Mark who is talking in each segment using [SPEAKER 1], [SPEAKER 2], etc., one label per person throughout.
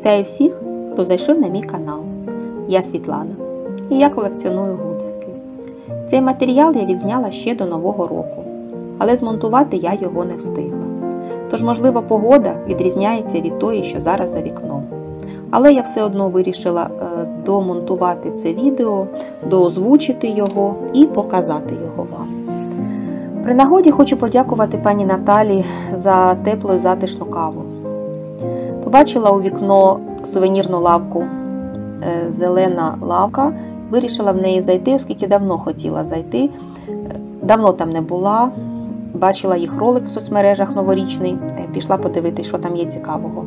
[SPEAKER 1] Вітаю всіх, хто зайшов на мій канал. Я Світлана і я колекціоную гудзики. Цей матеріал я відзняла ще до Нового року, але змонтувати я його не встигла. Тож, можливо, погода відрізняється від тої, що зараз за вікном. Але я все одно вирішила е, домонтувати це відео, доозвучити його і показати його вам. При нагоді хочу подякувати пані Наталі за теплу і затишну каву. Побачила у вікно сувенірну лавку е, зелена лавка, вирішила в неї зайти, оскільки давно хотіла зайти. Давно там не була. Бачила їх ролик в соцмережах новорічний, е, пішла подивитися, що там є цікавого.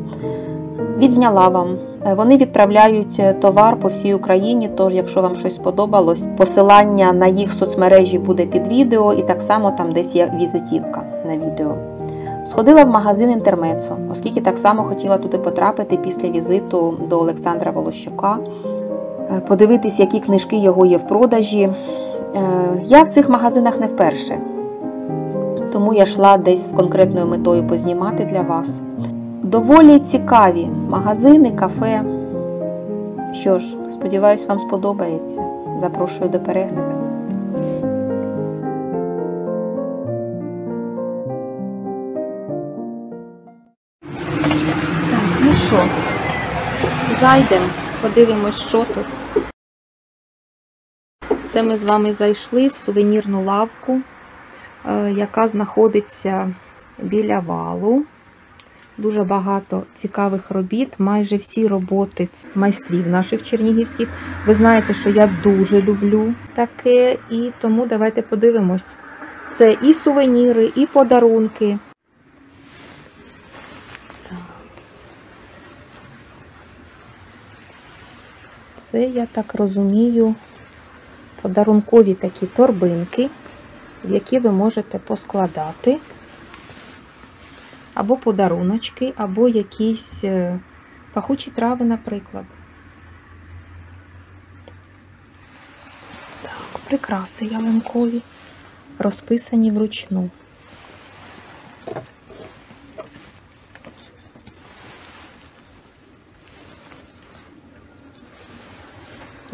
[SPEAKER 1] Відзняла вам. Е, Вони відправляють товар по всій Україні, тож, якщо вам щось сподобалось, посилання на їх соцмережі буде під відео, і так само там десь є візитівка на відео. Сходила в магазин Інтермецо, оскільки так само хотіла туди потрапити після візиту до Олександра Волощука, е, подивитись, які книжки його є в продажі. Е, Я в цих магазинах не вперше, тому я йшла десь з конкретною метою познімати для вас. Доволі цікаві магазини, кафе. Що ж, сподіваюсь, вам сподобається. Запрошую до перегляду. Що, зайдемо, подивимось, що тут. Це ми з вами зайшли в сувенірну лавку, е, яка знаходиться біля валу. Дуже багато цікавих робіт, майже всі роботи майстрів наших чернігівських. Ви знаєте, що я дуже люблю таке, і тому давайте подивимось. Це і сувеніри, і подарунки. Це, я так розумію, подарункові такі торбинки, в які ви можете поскладати або подаруночки, або якісь пахучі трави, наприклад. Так, прикраси ялинкові, розписані вручну.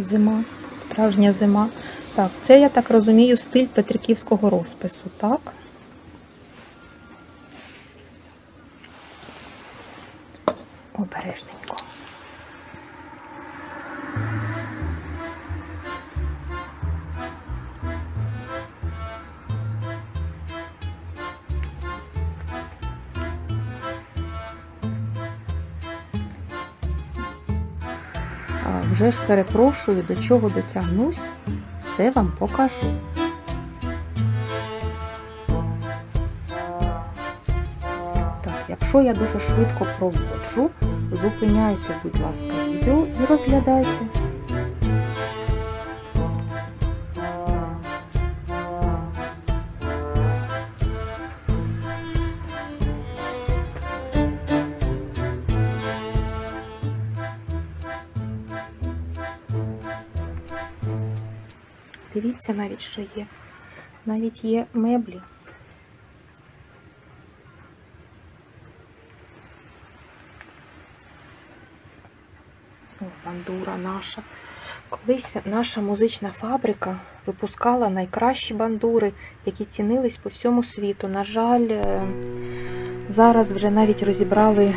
[SPEAKER 1] Зима, справжня зима. Так, це, я так розумію, стиль петриківського розпису, так? Вже ж перепрошую, до чого дотягнусь, все вам покажу. Якщо я дуже швидко проводжу, зупиняйте, будь ласка, відео і розглядайте. Дивіться навіть, що є. Навіть є меблі. Бандура наша. Колись наша музична фабрика випускала найкращі бандури, які цінились по всьому світу. На жаль, зараз вже навіть розібрали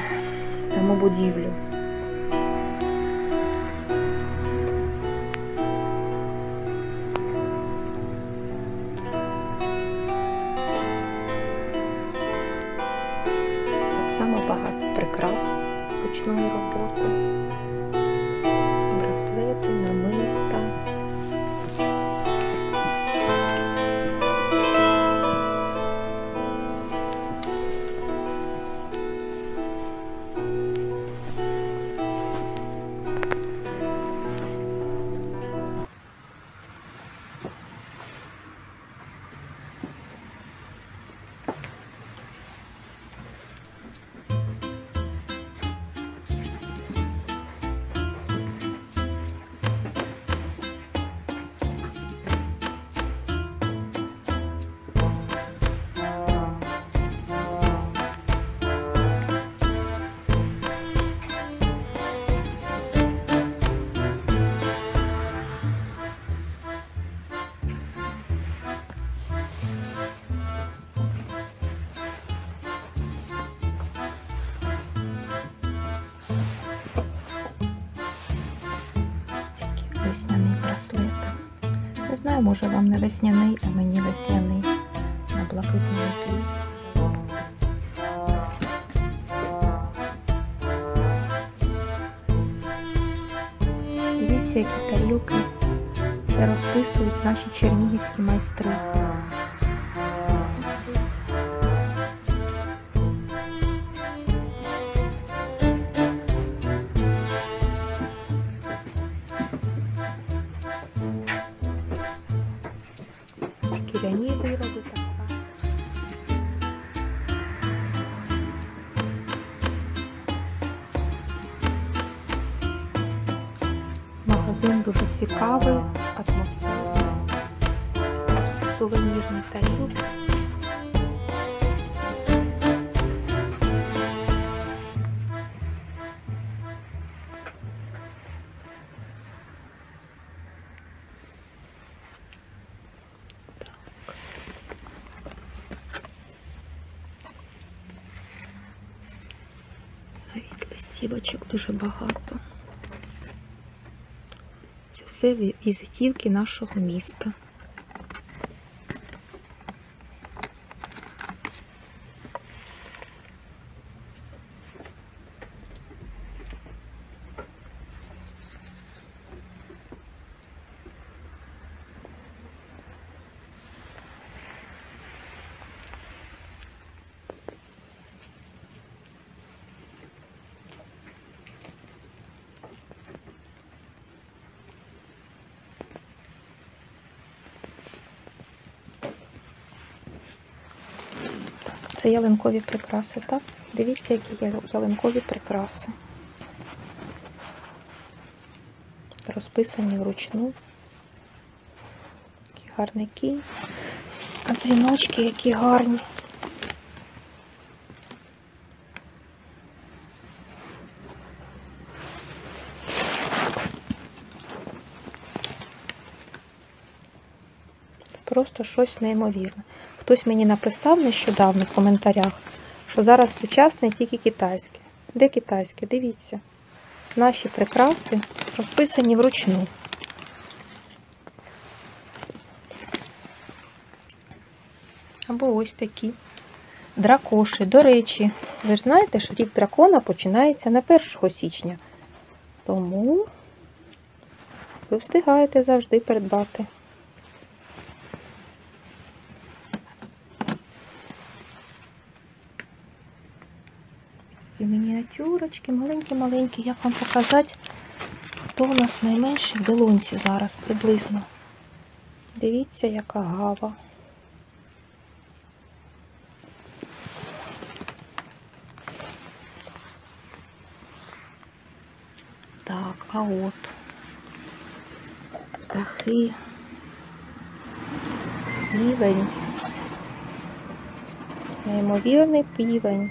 [SPEAKER 1] саму будівлю. Може вам не весняний, а мені весняний на блакитному тлі. Дивіться, які тарілки. Це розписують наші чернігівські майстри. цікавий, атмосферний. Це такі сувенірні тарілки. Навіть листівочок дуже багато. Це все ві- візитівки нашого міста. Це ялинкові прикраси, так? Дивіться, які ялинкові прикраси. Розписані вручну. Такий гарний кінь. А дзвіночки які гарні. Просто щось неймовірне. Хтось мені написав нещодавно в коментарях, що зараз сучасне тільки китайське. Де китайське? Дивіться. Наші прикраси розписані вручну. Або ось такі дракоші. До речі, ви ж знаєте, що рік дракона починається не 1 січня. Тому ви встигаєте завжди придбати. І мініатюрочки, маленькі-маленькі. Як вам показати, хто у нас найменший в долонці зараз приблизно. Дивіться, яка гава. Так, а от птахи. Півень. Неймовірний півень.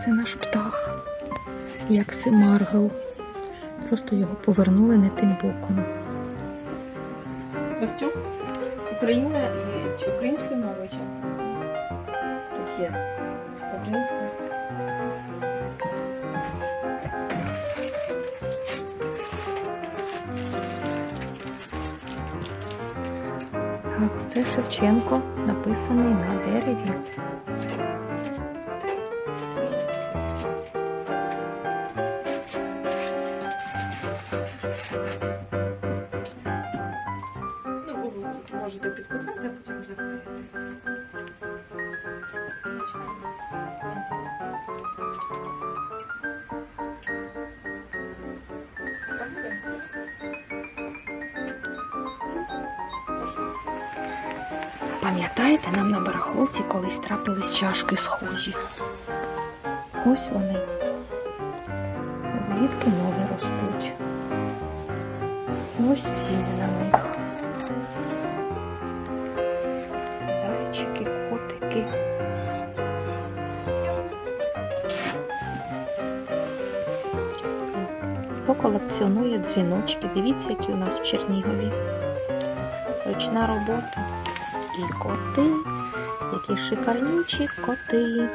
[SPEAKER 1] Це наш птах, як Семаргл. Просто його повернули не тим боком.
[SPEAKER 2] Костюм Україна і чи українською мовою чи англійською? Тут є українською.
[SPEAKER 1] Це Шевченко, написаний на дереві. Пам'ятаєте, нам на барахолці колись трапились чашки схожі. Ось вони. Звідки нові ростуть. Ось ціни на них. Зайчики, котики. Хто колекціонує дзвіночки? Дивіться, які у нас в Чернігові. Ручна робота. І коти, які шикарнючі коти.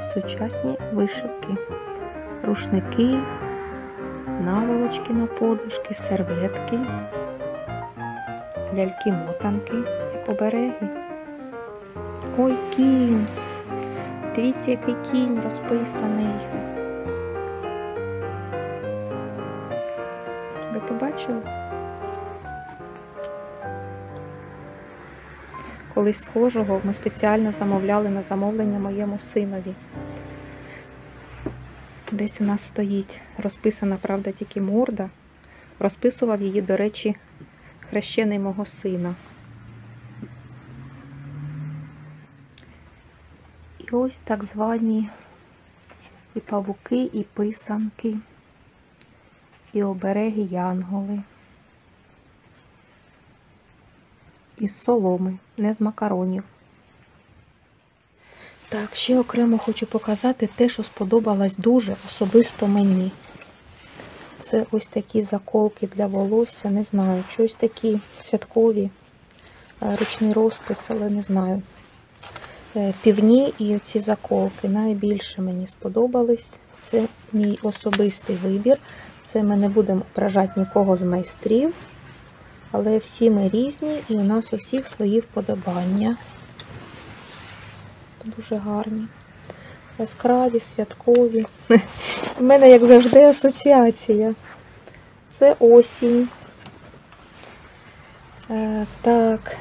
[SPEAKER 1] Сучасні вишивки, рушники, наволочки на подушки, серветки ляльки-мотанки, як обереги. Ой, кінь! Дивіться, який кінь розписаний. Ви побачили? Колись схожого ми спеціально замовляли на замовлення моєму синові. Десь у нас стоїть розписана, правда, тільки морда. Розписував її, до речі, хрещений мого сина. І ось так звані і павуки, і писанки, і обереги янголи. Із соломи, не з макаронів. Так, ще окремо хочу показати те, що сподобалось дуже особисто мені. Це ось такі заколки для волосся, не знаю, щось такі святкові, е, ручний розпис, але не знаю. Е, Півні і ці заколки найбільше мені сподобались. Це мій особистий вибір. Це ми не будемо ображати нікого з майстрів, але всі ми різні і у нас усіх свої вподобання. Дуже гарні. Яскраві, святкові. У мене, як завжди, асоціація. Це осінь. Е, так,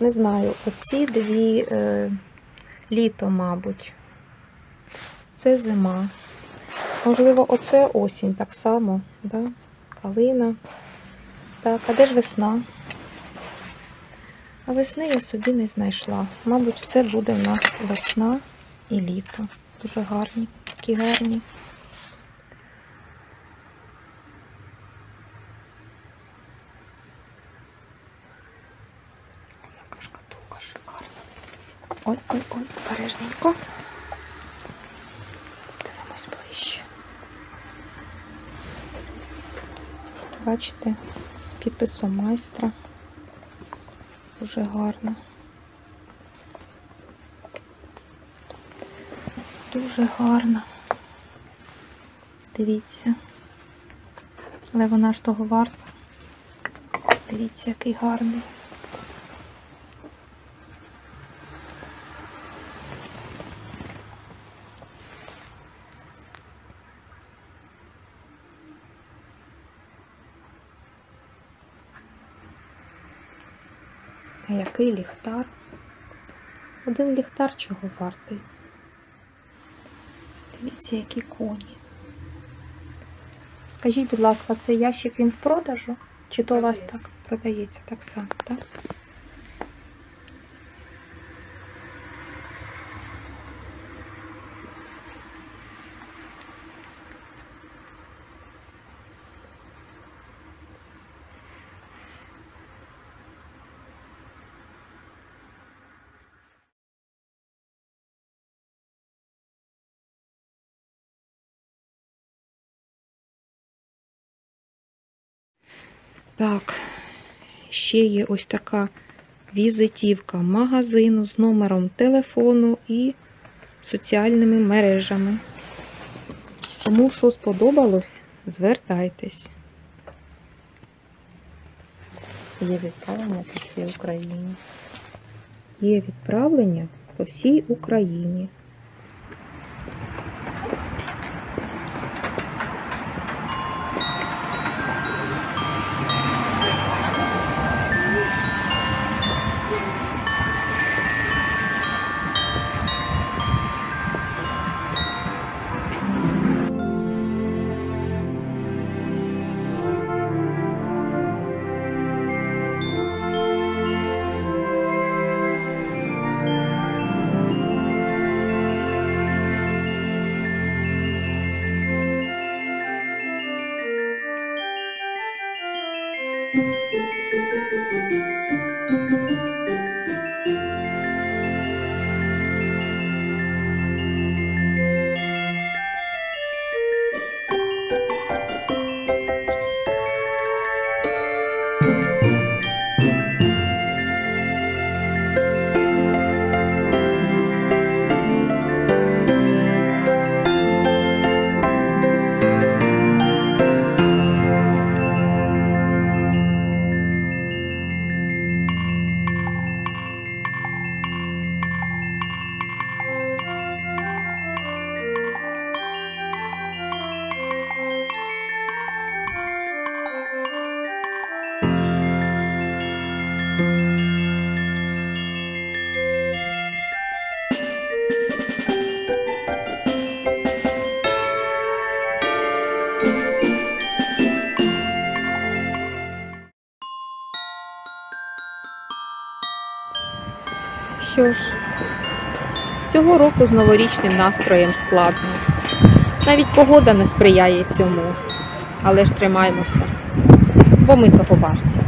[SPEAKER 1] не знаю, оці дві е, літо, мабуть. Це зима. Можливо, оце осінь так само, да? калина. Так, а де ж весна? А весни я собі не знайшла. Мабуть, це буде в нас весна і літо. Дуже гарні, такі гарні. Яка шкатулка шикарна. Ой, ой, ой, обережненько. Дивимось ближче. Бачите, з підписом майстра. Дуже гарно. Дуже гарна. Дивіться. Але вона ж того варта. Дивіться, який гарний. Який ліхтар? Один ліхтар чого вартий? Дивіться, які коні. Скажіть, будь ласка, цей ящик він в продажу? Чи то у вас так продається так само, так? Так, ще є ось така візитівка магазину з номером телефону і соціальними мережами. Тому що сподобалось, звертайтесь. Є відправлення по всій Україні. Є відправлення по всій Україні. Цього року з новорічним настроєм складно. Навіть погода не сприяє цьому. Але ж тримаймося, бо ми того варті.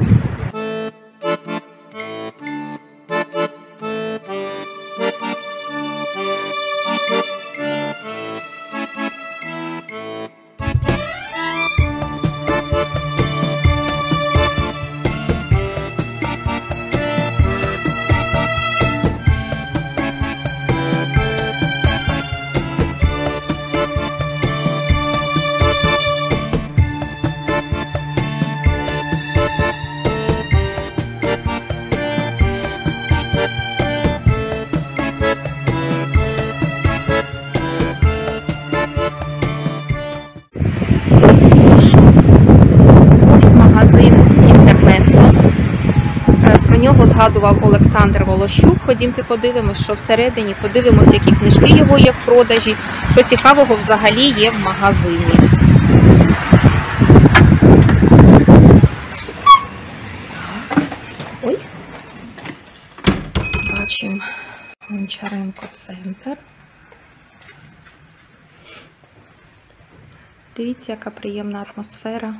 [SPEAKER 1] Згадував Олександр Волощук. Ходімте подивимось, що всередині. Подивимось, які книжки його є в продажі, що цікавого взагалі є в магазині. Ой. Бачимо Гончаренко центр. Дивіться, яка приємна атмосфера.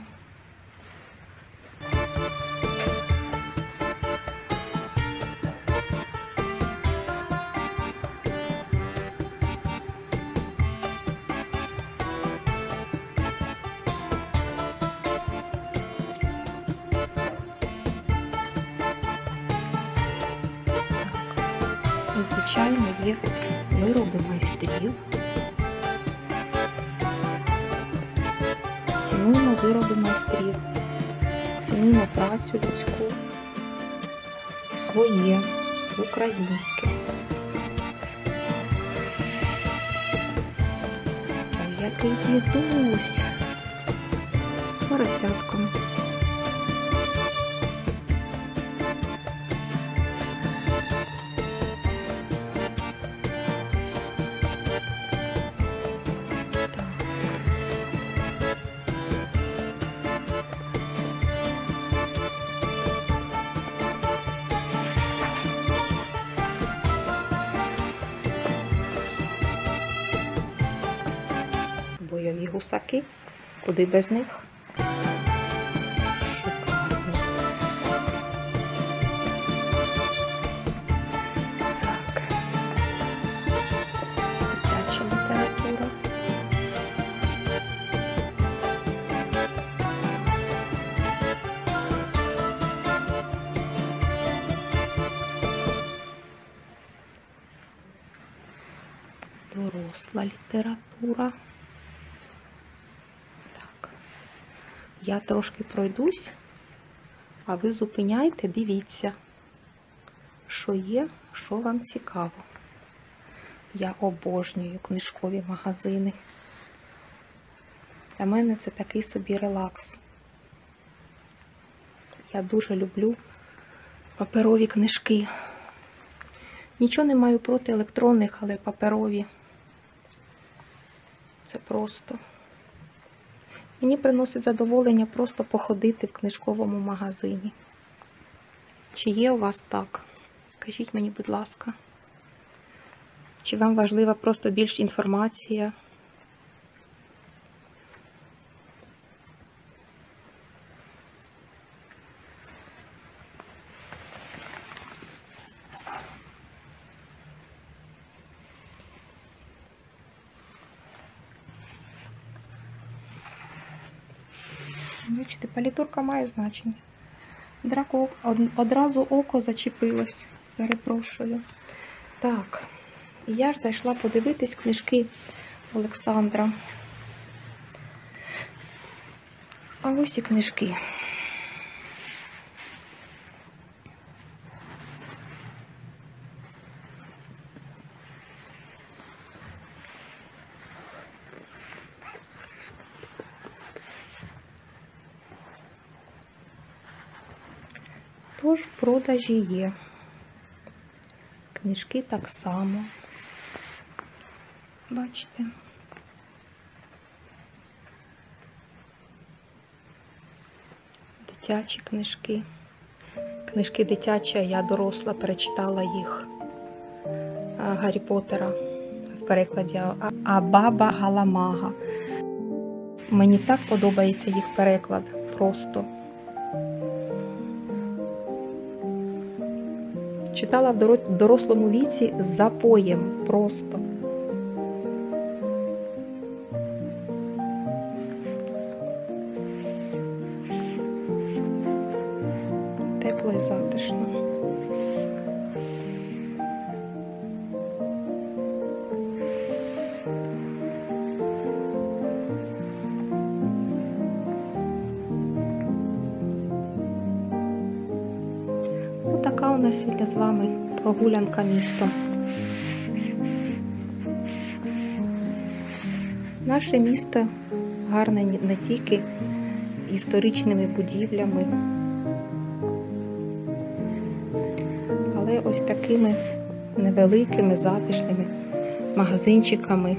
[SPEAKER 1] Працю людську, своє, українське. Який дідусь. Поросятком. куди без них. Доросла література. Я трошки пройдусь, а ви зупиняйте, дивіться, що є, що вам цікаво. Я обожнюю книжкові магазини. Для мене це такий собі релакс. Я дуже люблю паперові книжки. Нічого не маю проти електронних, але паперові. Це просто. Мені приносить задоволення просто походити в книжковому магазині. Чи є у вас так? Кажіть мені, будь ласка. Чи вам важлива просто більш інформація? Бачите, палітурка має значення. Драко одразу око зачепилось. Перепрошую. Так, я ж зайшла подивитись книжки Олександра. А ось і книжки. Тож в продажі є. Книжки так само. Бачите. Дитячі книжки. Книжки дитячі, я доросла, перечитала їх Гаррі Поттера в перекладі а, а Галамага. Мені так подобається їх переклад. Просто. Читала в дорослому віці запоєм просто. Тепло і затишно. Отака у нас сьогодні з вами прогулянка містом. Наше місто гарне не- тільки історичними будівлями, але ось такими невеликими затишними магазинчиками,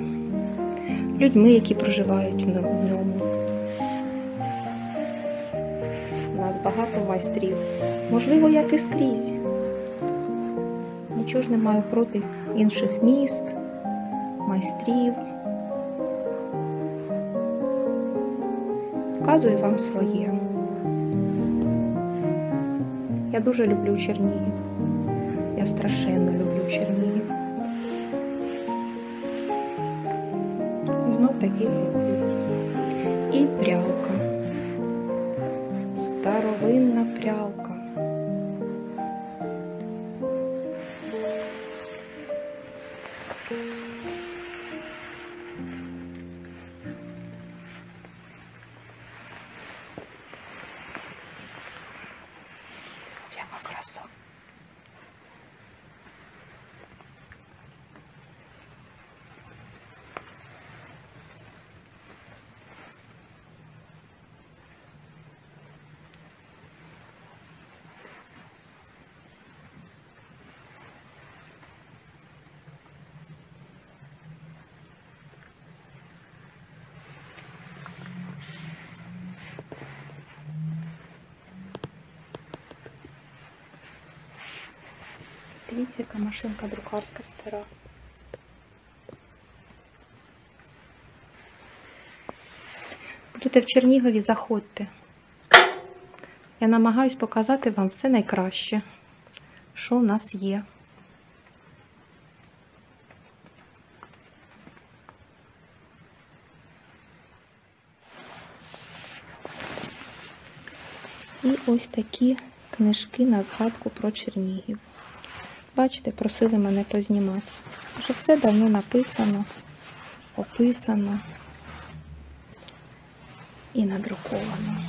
[SPEAKER 1] людьми, які проживають в ньому. У нас багато майстрів. Можливо, як і скрізь. Нічого ж не маю проти інших міст, майстрів. Показую вам своє. Я дуже люблю Чернігів. Я страшенно люблю Чернігів. Знов таки і прялка. Старовинна прялка. Дивіться, яка машинка друкарська стара. Будете в Чернігові, заходьте. Я намагаюсь показати вам все найкраще, що в нас є. І ось такі книжки на згадку про Чернігів. Бачите, просили мене познімати. Вже все давно написано. описано і надруковано.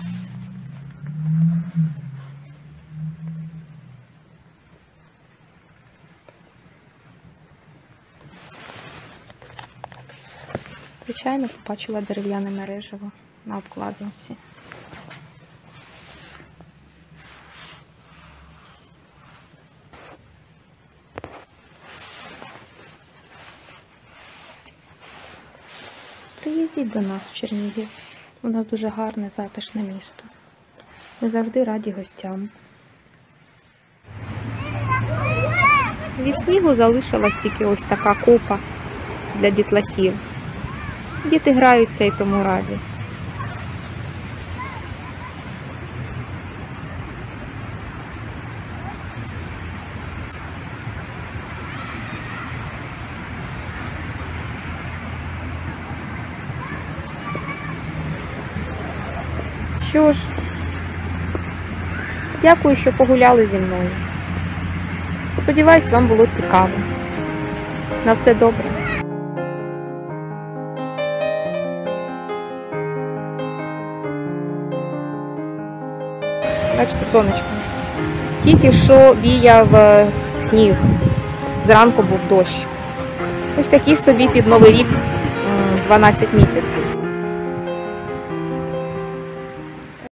[SPEAKER 1] Звичайно, побачила дерев'яне мережево на обкладинці. До нас в Чернігів. У нас дуже гарне, затишне місто. Ми завжди раді гостям. Від снігу залишилась тільки ось така копа для дітлахів. Діти граються і тому раді. Що ж, дякую, що погуляли зі мною. Сподіваюсь, вам було цікаво. На все добре. Бачите, сонечко. Тільки що віяв е, сніг. Зранку був дощ. Ось такий собі під Новий рік 12 місяців.